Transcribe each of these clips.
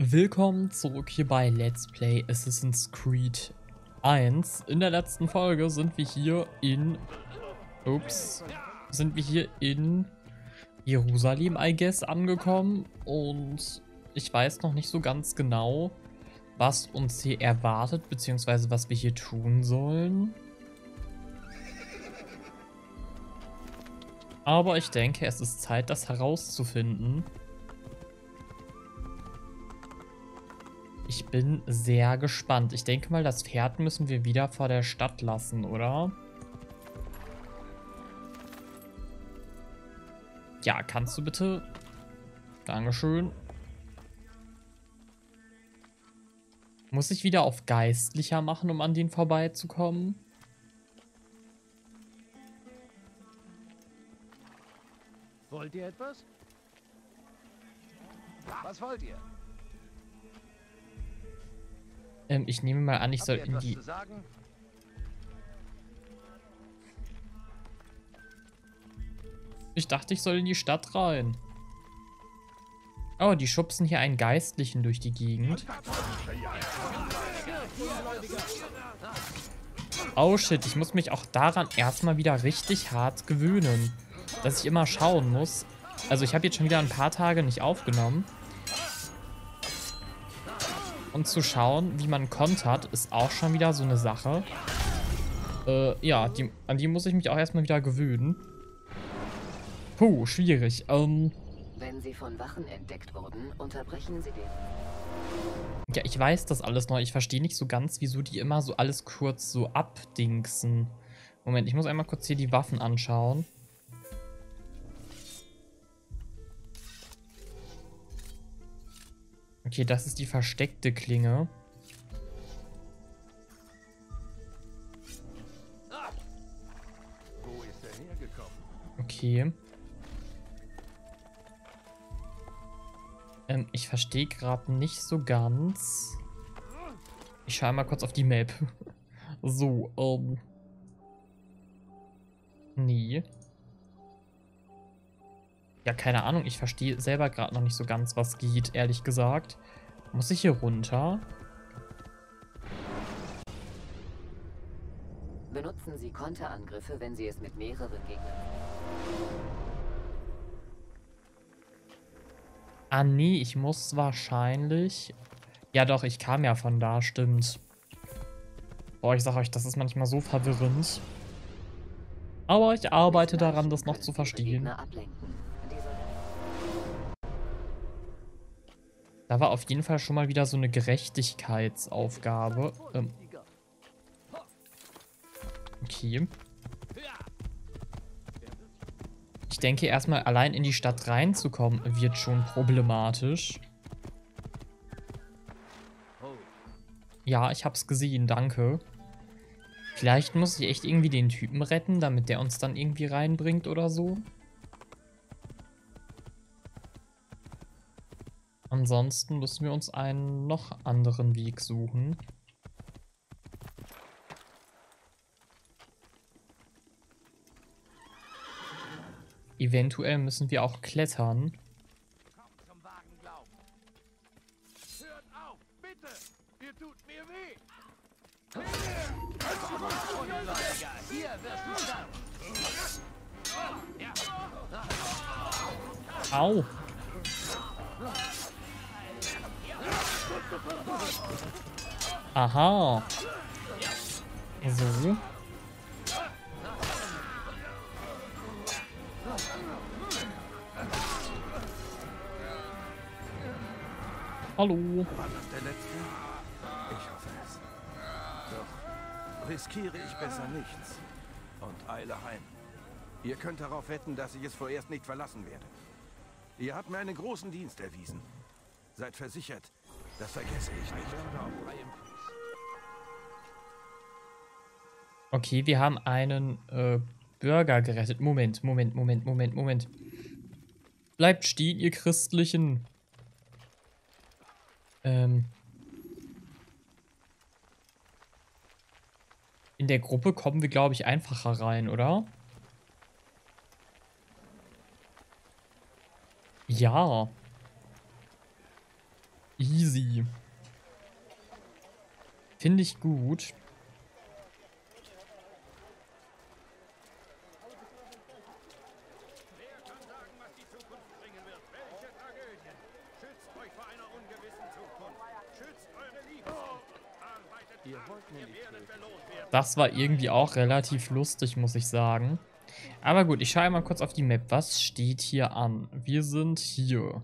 Willkommen zurück hier bei Let's Play Assassin's Creed 1. In der letzten Folge sind wir hier in... Ups. Sind wir hier in Jerusalem, I guess, angekommen. Und ich weiß noch nicht so ganz genau, was uns hier erwartet, beziehungsweise was wir hier tun sollen. Aber ich denke, es ist Zeit, das herauszufinden. Ich bin sehr gespannt. Ich denke mal, das Pferd müssen wir wieder vor der Stadt lassen, oder? Ja, kannst du bitte? Dankeschön. Muss ich wieder auf Geistlicher machen, um an den vorbeizukommen? Wollt ihr etwas? Was wollt ihr? Ähm, ich nehme mal an, ich soll in die... Ich dachte, ich soll in die Stadt rein. Oh, die schubsen hier einen Geistlichen durch die Gegend. Oh shit, ich muss mich auch daran erstmal wieder richtig hart gewöhnen. Dass ich immer schauen muss. Also ich habe jetzt schon wieder ein paar Tage nicht aufgenommen. Und zu schauen, wie man kontert, ist auch schon wieder so eine Sache. Äh, ja, die, an die muss ich mich auch erstmal wieder gewöhnen. Puh, schwierig. Ähm, Wenn sie von Wachen entdeckt wurden, unterbrechen sie den. ja, ich weiß das alles noch. Ich verstehe nicht so ganz, wieso die immer so alles kurz so abdingsen. Moment, ich muss einmal kurz hier die Waffen anschauen. Okay, das ist die versteckte Klinge. Okay. Ähm, ich verstehe gerade nicht so ganz. Ich schaue mal kurz auf die Map. so, ähm. Nee. Ja, keine Ahnung. Ich verstehe selber gerade noch nicht so ganz, was geht, ehrlich gesagt. Muss ich hier runter? Benutzen sie Konterangriffe, wenn sie es mit mehreren Gegnern. Ah, nee, ich muss wahrscheinlich... Ja doch, ich kam ja von da, stimmt. Boah, ich sag euch, das ist manchmal so verwirrend. Aber ich arbeite daran, das noch zu verstehen. Da war auf jeden Fall schon mal wieder so eine Gerechtigkeitsaufgabe. Ähm, okay. Ich denke, erstmal allein in die Stadt reinzukommen, wird schon problematisch. Ja, ich hab's gesehen, danke. Vielleicht muss ich echt irgendwie den Typen retten, damit der uns dann irgendwie reinbringt oder so. Ansonsten müssen wir uns einen noch anderen Weg suchen. Eventuell müssen wir auch klettern. Kommt Aha. So. Hallo. War das der letzte? Ich hoffe es. Doch riskiere ich besser nichts und eile heim. Ihr könnt darauf wetten, dass ich es vorerst nicht verlassen werde. Ihr habt mir einen großen Dienst erwiesen. Seid versichert, das vergesse ich nicht. Okay, wir haben einen äh, Bürger gerettet. Moment, Moment, Moment, Moment, Moment. Bleibt stehen, ihr Christlichen. Ähm. In der Gruppe kommen wir, glaube ich, einfacher rein, oder? Ja. Easy. Finde ich gut. Das war irgendwie auch relativ lustig, muss ich sagen. Aber gut, ich schaue mal kurz auf die Map. Was steht hier an? Wir sind hier.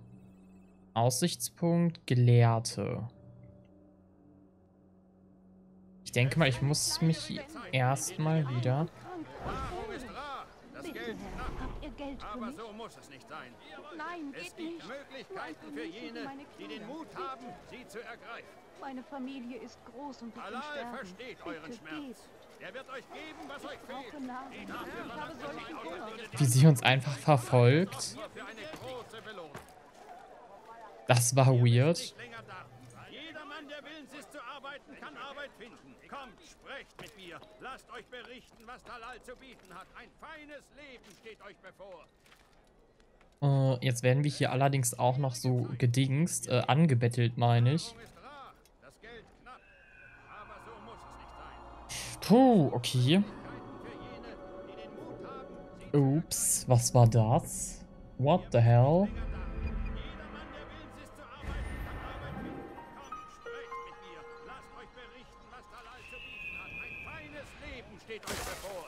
Aussichtspunkt Gelehrte. Ich denke mal, ich muss mich erstmal wieder... Aber so muss es nicht sein. Nein, es gibt nicht. Möglichkeiten für jene, die den Mut haben, sie zu ergreifen. Meine Familie ist groß und ich Allah versteht Bitte euren Schmerz. Geht. Er wird euch geben, was euch fehlt. Wie sie uns einfach verfolgt. Das war weird. Jeder Mann, der willens ist zu arbeiten, kann Arbeit finden. Kommt, sprecht mit mir. Lasst euch berichten, was Talal zu bieten hat. Ein feines Leben steht euch bevor. Uh, jetzt werden wir hier allerdings auch noch so gedingst, äh, angebettelt, meine ich. Puh, okay. Ups, was war das? What the hell?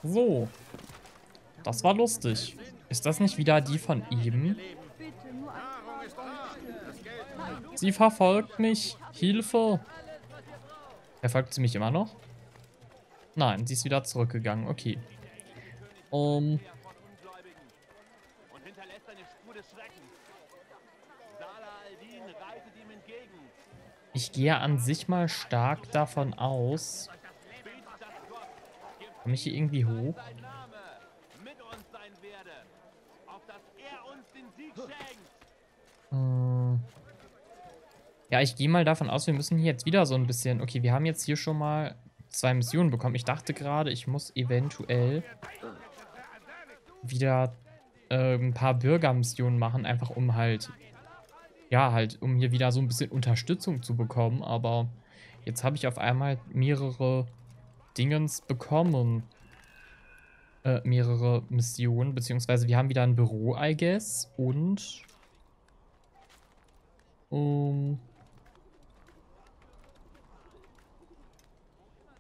So. Das war lustig. Ist das nicht wieder die von ihm? Sie verfolgt mich. Hilfe. Verfolgt sie mich immer noch? Nein, sie ist wieder zurückgegangen. Okay. Um. Ich gehe an sich mal stark davon aus. Komme ich hier irgendwie hoch? Hm. Ja, ich gehe mal davon aus, wir müssen hier jetzt wieder so ein bisschen... Okay, wir haben jetzt hier schon mal zwei Missionen bekommen. Ich dachte gerade, ich muss eventuell wieder äh, ein paar Bürgermissionen machen, einfach um halt, ja, halt, um hier wieder so ein bisschen Unterstützung zu bekommen. Aber jetzt habe ich auf einmal mehrere Dingens bekommen. Äh, mehrere Missionen, beziehungsweise wir haben wieder ein Büro, I guess. Und... Um,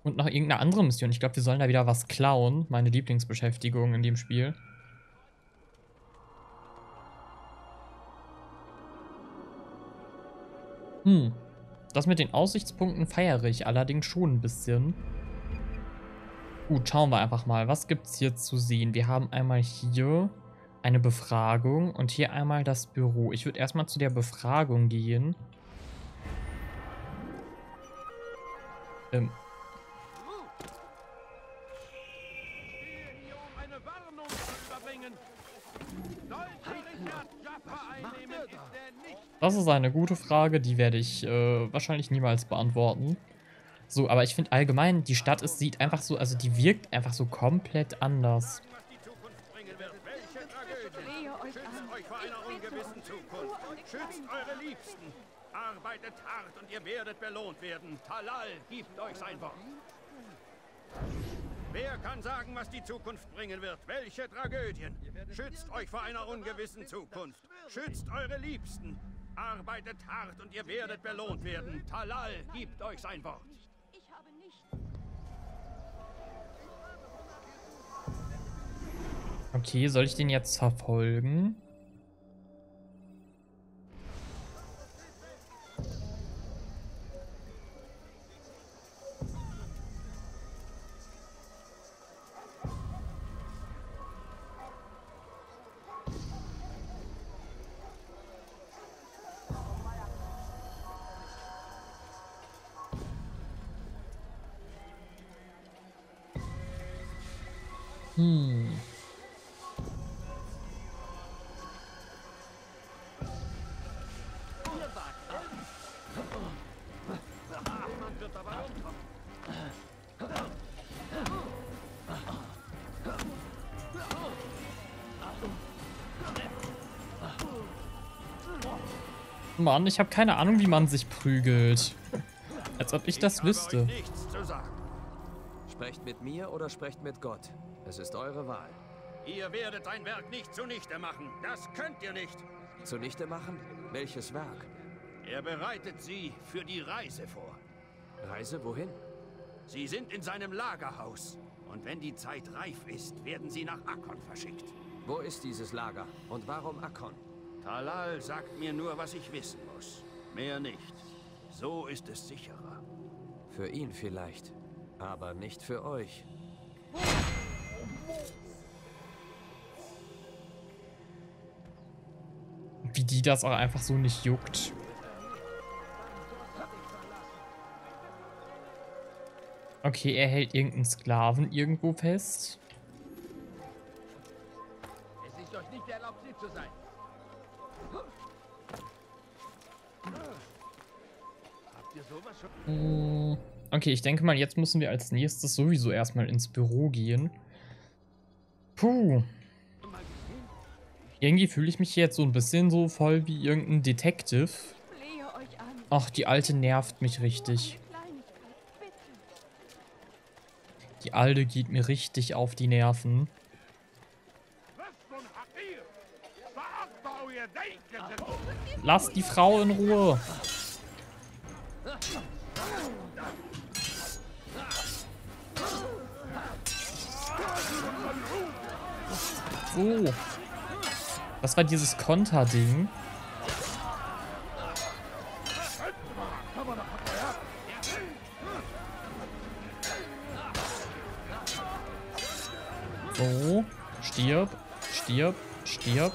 Und noch irgendeine andere Mission. Ich glaube, wir sollen da wieder was klauen. Meine Lieblingsbeschäftigung in dem Spiel. Hm. Das mit den Aussichtspunkten feiere ich allerdings schon ein bisschen. Gut, schauen wir einfach mal. Was gibt es hier zu sehen? Wir haben einmal hier eine Befragung und hier einmal das Büro. Ich würde erstmal zu der Befragung gehen. Ähm, Das ist eine gute Frage, die werde ich äh, wahrscheinlich niemals beantworten. So, aber ich finde allgemein, die Stadt ist, sieht einfach so, also die wirkt einfach so komplett anders. Schützt eure Liebsten. Arbeitet hart und ihr werdet belohnt werden. Talal gibt euch sein Wort. Wer kann sagen, was die Zukunft bringen wird? Welche Tragödien? Schützt euch vor einer ungewissen Zukunft. Schützt eure Liebsten. Arbeitet hart und ihr werdet belohnt werden. Talal gibt euch sein Wort. Okay, soll ich den jetzt verfolgen? Mann, ich habe keine Ahnung, wie man sich prügelt. Als ob ich das wüsste. Sprecht mit mir oder sprecht mit Gott. Es ist eure Wahl. Ihr werdet ein Werk nicht zunichte machen. Das könnt ihr nicht. Zunichte machen? Welches Werk? Er bereitet sie für die Reise vor. Reise wohin? Sie sind in seinem Lagerhaus. Und wenn die Zeit reif ist, werden sie nach Akkon verschickt. Wo ist dieses Lager? Und warum Akkon? Talal sagt mir nur, was ich wissen muss. Mehr nicht. So ist es sicherer. Für ihn vielleicht, aber nicht für euch. Wie die das auch einfach so nicht juckt. Okay, er hält irgendeinen Sklaven irgendwo fest. Es ist euch nicht erlaubt, sie zu sein. Hm, okay, ich denke mal, jetzt müssen wir als nächstes sowieso erstmal ins Büro gehen. Puh. Irgendwie fühle ich mich jetzt so ein bisschen so voll wie irgendein Detective. Ach, die Alte nervt mich richtig. Die Alte geht mir richtig auf die Nerven. Lass die Frau in Ruhe. So. Was war dieses Konter-Ding? So. Stirb. Stirb. Stirb.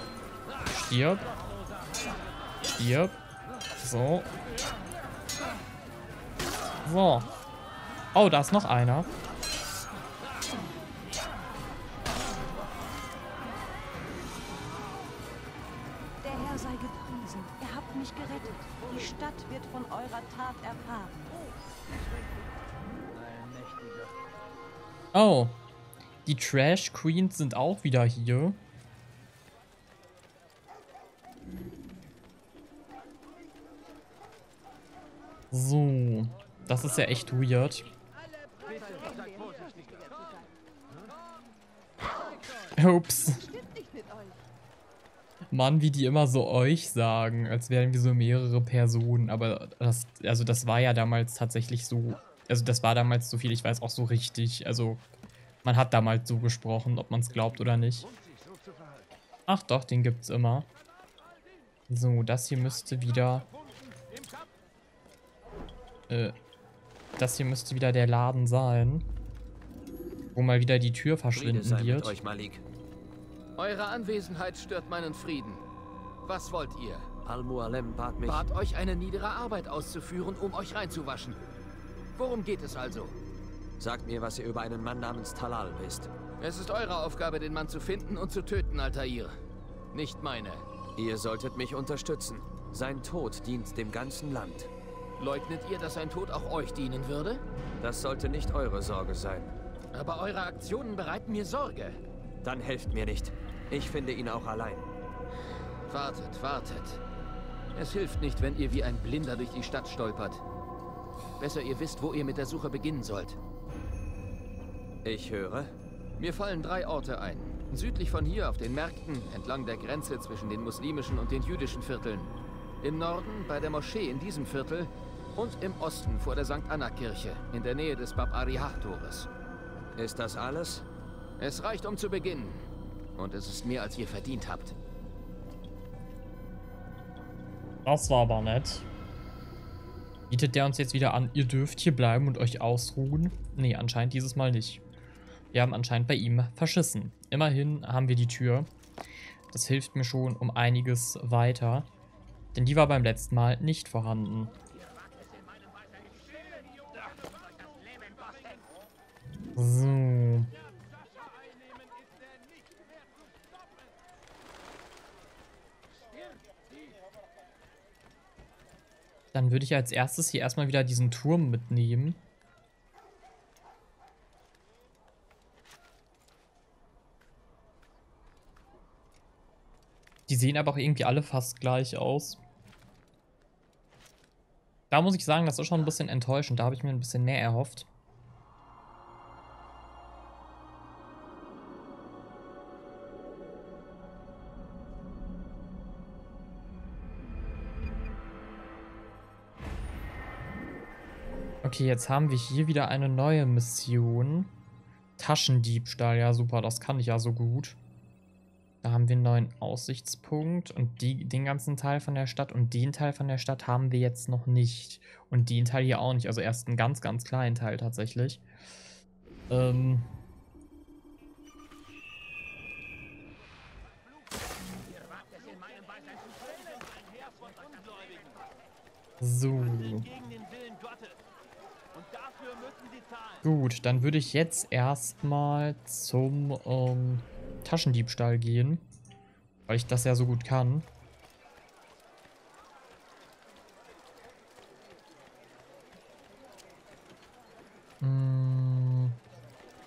Stirb. Stirb. So. So. Oh, da ist noch einer. Der Herr sei gepriesen. Ihr habt mich gerettet. Die Stadt wird von eurer Tat erfahren. Oh. Die Trash Queens sind auch wieder hier. So. Das ist ja echt weird. Ups. Mann, wie die immer so euch sagen, als wären wir so mehrere Personen. Aber das, also das war ja damals tatsächlich so, also das war damals so viel, ich weiß auch so richtig. Also man hat damals so gesprochen, ob man es glaubt oder nicht. Ach doch, den gibt's immer. So, das hier müsste wieder... Äh, das hier müsste wieder der Laden sein. Wo mal wieder die Tür verschwinden wird. Euch, Malik. Eure Anwesenheit stört meinen Frieden. Was wollt ihr? Al-Mualem bat mich... Bat euch eine niedere Arbeit auszuführen, um euch reinzuwaschen. Worum geht es also? Sagt mir, was ihr über einen Mann namens Talal wisst. Es ist eure Aufgabe, den Mann zu finden und zu töten, Altair. Nicht meine. Ihr solltet mich unterstützen. Sein Tod dient dem ganzen Land. Leugnet ihr, dass sein Tod auch euch dienen würde? Das sollte nicht eure Sorge sein. Aber eure Aktionen bereiten mir Sorge. Dann helft mir nicht. Ich finde ihn auch allein. Wartet, wartet. Es hilft nicht, wenn ihr wie ein Blinder durch die Stadt stolpert. Besser ihr wisst, wo ihr mit der Suche beginnen sollt. Ich höre. Mir fallen drei Orte ein. Südlich von hier auf den Märkten, entlang der Grenze zwischen den muslimischen und den jüdischen Vierteln. Im Norden bei der Moschee in diesem Viertel und im Osten vor der St. Anna-Kirche in der Nähe des Bab Arihah-Tores. Ist das alles? Es reicht, um zu beginnen. Und es ist mehr, als ihr verdient habt. Das war aber nett. Bietet der uns jetzt wieder an, ihr dürft hier bleiben und euch ausruhen? Nee, anscheinend dieses Mal nicht. Wir haben anscheinend bei ihm verschissen. Immerhin haben wir die Tür. Das hilft mir schon um einiges weiter. Denn die war beim letzten Mal nicht vorhanden. So. Dann würde ich als erstes hier erstmal wieder diesen Turm mitnehmen. Die sehen aber auch irgendwie alle fast gleich aus. Da muss ich sagen, das ist schon ein bisschen enttäuschend. Da habe ich mir ein bisschen mehr erhofft. Okay, jetzt haben wir hier wieder eine neue Mission. Taschendiebstahl, ja super, das kann ich ja so gut. Da haben wir einen neuen Aussichtspunkt und die, den ganzen Teil von der Stadt und den Teil von der Stadt haben wir jetzt noch nicht. Und den Teil hier auch nicht, also erst einen ganz, ganz kleinen Teil tatsächlich. Ähm... So. Gut, dann würde ich jetzt erstmal zum ähm, Taschendiebstahl gehen. Weil ich das ja so gut kann. Hm,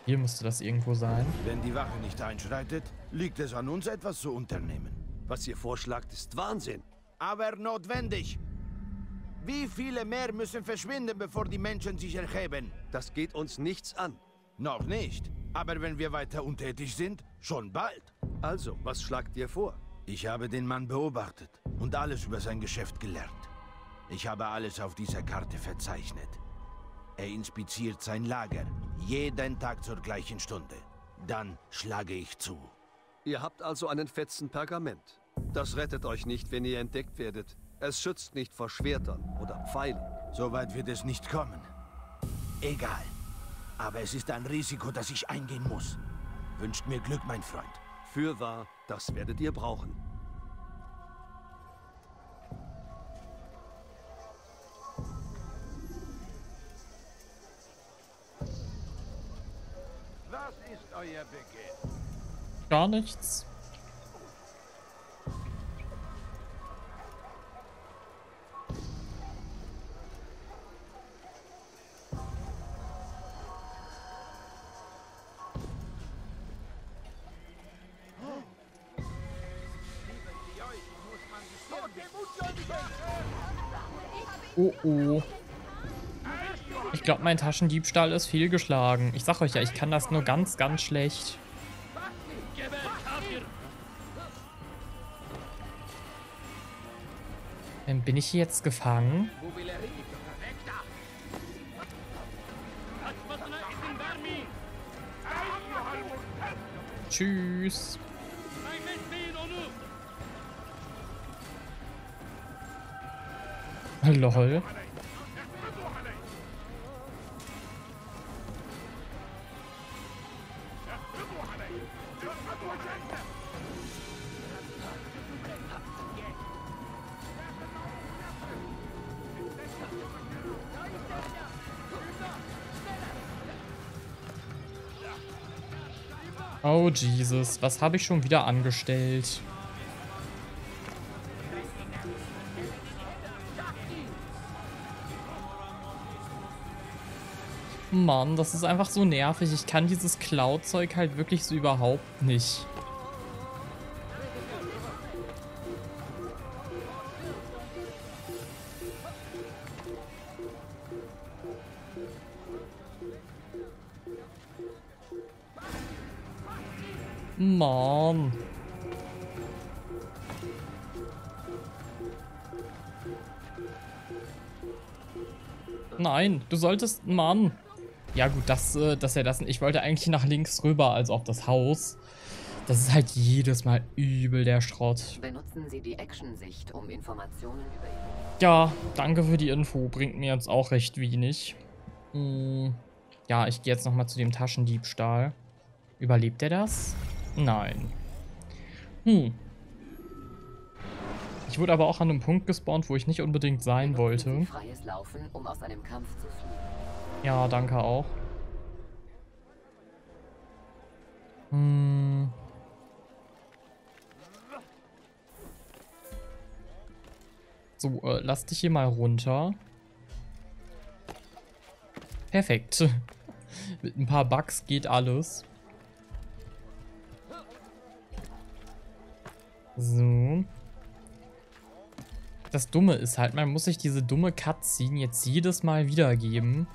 hier müsste das irgendwo sein. Wenn die Wache nicht einschreitet, liegt es an uns, etwas zu unternehmen. Was ihr vorschlagt, ist Wahnsinn. Aber notwendig. Wie viele mehr müssen verschwinden, bevor die Menschen sich erheben? Das geht uns nichts an. Noch nicht. Aber wenn wir weiter untätig sind, schon bald. Also, was schlagt ihr vor? Ich habe den Mann beobachtet und alles über sein Geschäft gelernt. Ich habe alles auf dieser Karte verzeichnet. Er inspiziert sein Lager, jeden Tag zur gleichen Stunde. Dann schlage ich zu. Ihr habt also einen fetzen Pergament. Das rettet euch nicht, wenn ihr entdeckt werdet. Es schützt nicht vor Schwertern oder Pfeilen. Soweit wird es nicht kommen. Egal. Aber es ist ein Risiko, das ich eingehen muss. Wünscht mir Glück, mein Freund. Fürwahr, das werdet ihr brauchen. Was ist euer Beginn? Gar nichts. Oh. Ich glaube, mein Taschendiebstahl ist fehlgeschlagen. Ich sag euch ja, ich kann das nur ganz, ganz schlecht. Ähm, bin ich hier jetzt gefangen? Tschüss. Lol. Oh Jesus, was habe ich schon wieder angestellt? Mann, das ist einfach so nervig. Ich kann dieses Cloud-Zeug halt wirklich so überhaupt nicht. Mann. Nein, du solltest... Mann. Ja gut, das, äh, dass er das... Ich wollte eigentlich nach links rüber, als auf das Haus. Das ist halt jedes Mal übel der Schrott. Benutzen Sie die Action-Sicht, um Informationen über ihn... Ja, danke für die Info. Bringt mir jetzt auch recht wenig. Hm. Ja, ich gehe jetzt nochmal zu dem Taschendiebstahl. Überlebt er das? Nein. Hm. Ich wurde aber auch an einem Punkt gespawnt, wo ich nicht unbedingt sein wollte. Freies Laufen, um aus einem Kampf zu fliehen. Ja, danke auch. Hm. So, äh, lass dich hier mal runter. Perfekt. Mit ein paar Bugs geht alles. So. Das Dumme ist halt, man muss sich diese dumme Cutscene jetzt jedes Mal wiedergeben.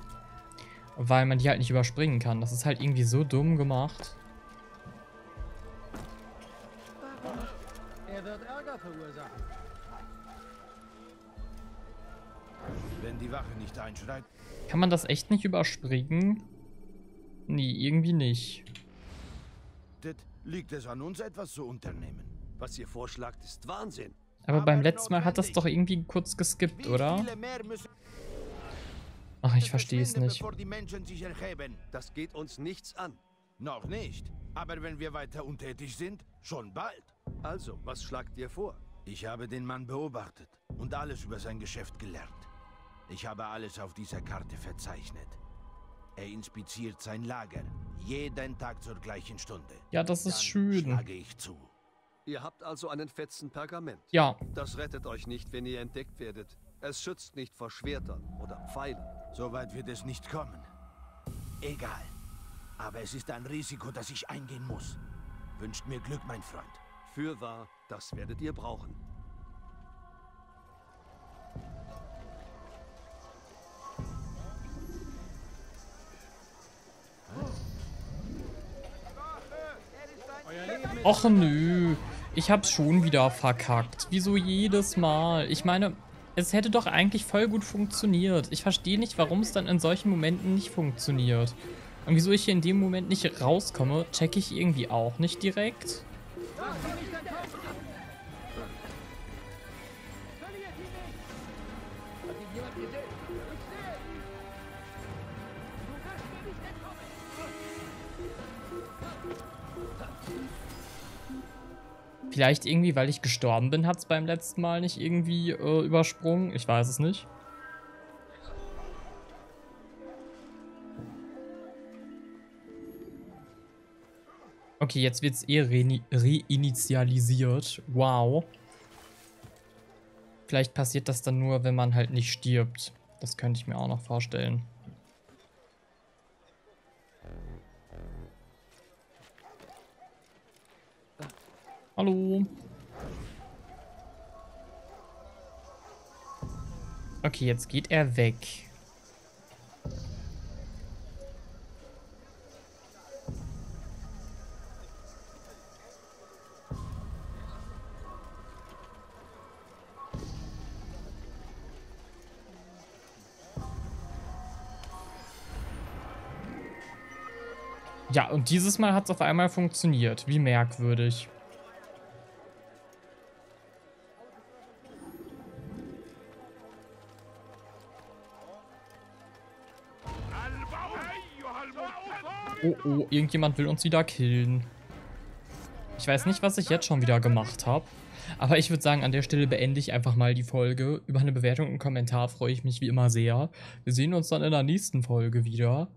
Weil man die halt nicht überspringen kann. Das ist halt irgendwie so dumm gemacht. Er wird Ärger verursachen. Wenn die Wache nicht einschreitet. Kann man das echt nicht überspringen? Nee, irgendwie nicht. Liegt es an uns, etwas zu unternehmen? Was ihr vorschlagt, ist Wahnsinn. Aber, Aber beim letzten Mal hat das doch irgendwie kurz geskippt, oder? Ach, ich verstehe es nicht. Das geht uns nichts an. Noch nicht. Aber wenn wir weiter untätig sind, schon bald. Also, was schlagt ihr vor? Ich habe den Mann beobachtet und alles über sein Geschäft gelernt. Ich habe alles auf dieser Karte verzeichnet. Er inspiziert sein Lager. Jeden Tag zur gleichen Stunde. Ja, das ist Dann schön. Schlage ich zu. Ihr habt also einen fetzen Pergament. Ja. Das rettet euch nicht, wenn ihr entdeckt werdet. Es schützt nicht vor Schwertern oder Pfeilen. Soweit wird es nicht kommen. Egal. Aber es ist ein Risiko, das ich eingehen muss. Wünscht mir Glück, mein Freund. Fürwahr, das werdet ihr brauchen. Och nö, ich hab's schon wieder verkackt. Wieso jedes Mal? Ich meine, es hätte doch eigentlich voll gut funktioniert. Ich verstehe nicht, warum es dann in solchen Momenten nicht funktioniert. Und wieso ich hier in dem Moment nicht rauskomme, checke ich irgendwie auch nicht direkt. Vielleicht irgendwie, weil ich gestorben bin, hat es beim letzten Mal nicht irgendwie äh, übersprungen. Ich weiß es nicht. Okay, jetzt wird es eh reinitialisiert. Wow. Vielleicht passiert das dann nur, wenn man halt nicht stirbt. Das könnte ich mir auch noch vorstellen. Hallo. Okay, jetzt geht er weg. Ja, und dieses Mal hat es auf einmal funktioniert. Wie merkwürdig. Irgendjemand will uns wieder killen. Ich weiß nicht, was ich jetzt schon wieder gemacht habe. Aber ich würde sagen, an der Stelle beende ich einfach mal die Folge. Über eine Bewertung und einen Kommentar freue ich mich wie immer sehr. Wir sehen uns dann in der nächsten Folge wieder.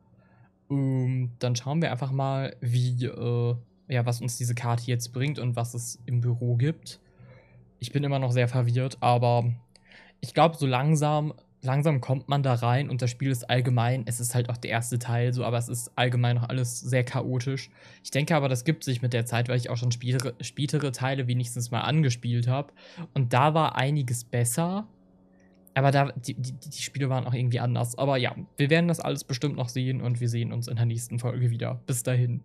Ähm, dann schauen wir einfach mal, wie, äh, ja, was uns diese Karte jetzt bringt und was es im Büro gibt. Ich bin immer noch sehr verwirrt, aber ich glaube, so langsam langsam kommt man da rein und das Spiel ist allgemein, es ist halt auch der erste Teil so, aber es ist allgemein noch alles sehr chaotisch. Ich denke aber, das gibt sich mit der Zeit, weil ich auch schon spätere, spätere Teile wenigstens mal angespielt habe. Und da war einiges besser. Aber da, die, die, die Spiele waren auch irgendwie anders. Aber ja, wir werden das alles bestimmt noch sehen und wir sehen uns in der nächsten Folge wieder. Bis dahin.